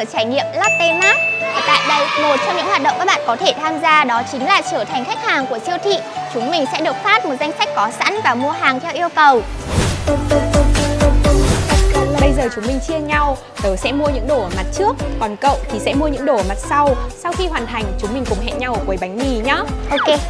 sở trải nghiệm Lotte Mart. Và tại đây, một trong những hoạt động các bạn có thể tham gia đó chính là trở thành khách hàng của siêu thị. Chúng mình sẽ được phát một danh sách có sẵn và mua hàng theo yêu cầu. Bây giờ chúng mình chia nhau, tớ sẽ mua những đồ ở mặt trước, còn cậu thì sẽ mua những đồ ở mặt sau. Sau khi hoàn thành, chúng mình cùng hẹn nhau ở quầy bánh mì nhá. Ok.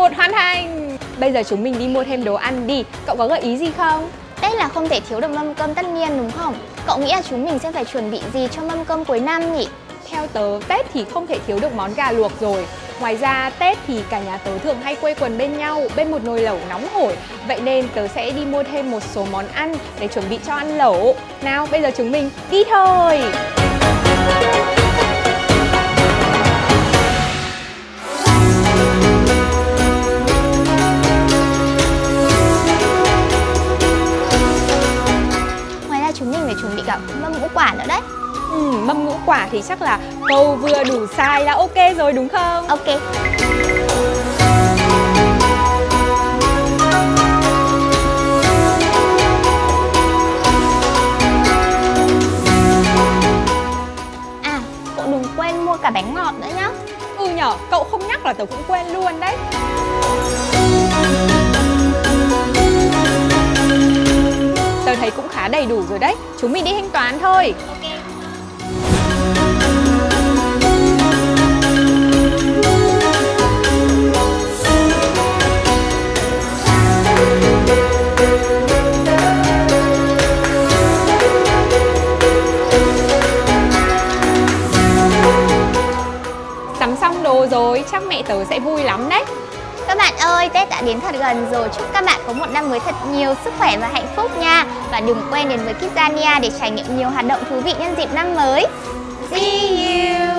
Nhiệm vụ một hoàn thành. Bây giờ chúng mình đi mua thêm đồ ăn đi. Cậu có gợi ý gì không? Tết là không thể thiếu được mâm cơm tất niên đúng không? Cậu nghĩ là chúng mình sẽ phải chuẩn bị gì cho mâm cơm cuối năm nhỉ? Theo tớ, Tết thì không thể thiếu được món gà luộc rồi. Ngoài ra, Tết thì cả nhà tớ thường hay quây quần bên nhau, bên một nồi lẩu nóng hổi. Vậy nên tớ sẽ đi mua thêm một số món ăn để chuẩn bị cho ăn lẩu. Nào, bây giờ chúng mình đi thôi! Quả nữa đấy. Ừ, mâm ngũ quả thì chắc là câu vừa đủ sai là ok rồi đúng không? Ok. À, cậu đừng quên mua cả bánh ngọt nữa nhá. Ừ nhở, cậu không nhắc là tớ cũng quên luôn đấy. Khá đầy đủ rồi đấy. Chúng mình đi thanh toán thôi. Sắm xong đồ rồi, chắc mẹ tớ sẽ vui lắm đấy. Các bạn ơi, Tết đã đến thật gần rồi. Chúc các bạn có một năm mới thật nhiều sức khỏe và hạnh phúc nha. Và đừng quên đến với Kidzania để trải nghiệm nhiều hoạt động thú vị nhân dịp năm mới. See you!